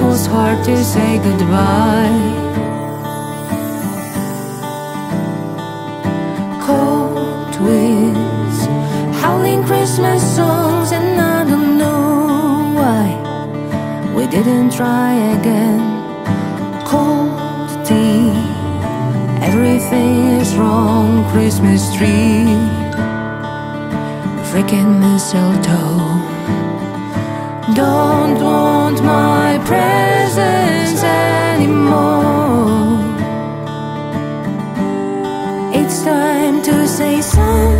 was hard to say goodbye. Cold winds, howling Christmas songs, and I don't know why we didn't try again. Cold tea, everything is wrong. Christmas tree, freaking mistletoe. Don't want my time to say something.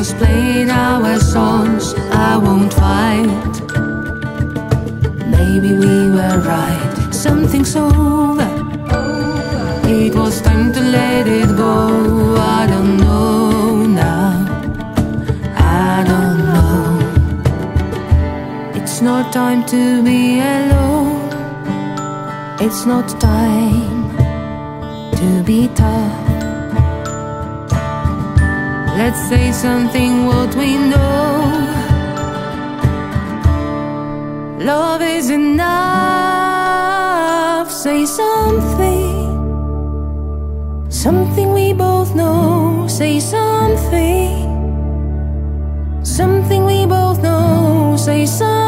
Radios playing our songs i won't fight. Maybe we were right something's over it was time to let it go i don't know now. I don't know. It's not time to be alone. It's not time to be tough Let's say something what we know. Love is enough. Say something. Something we both know. Say something. Something we both know. Say something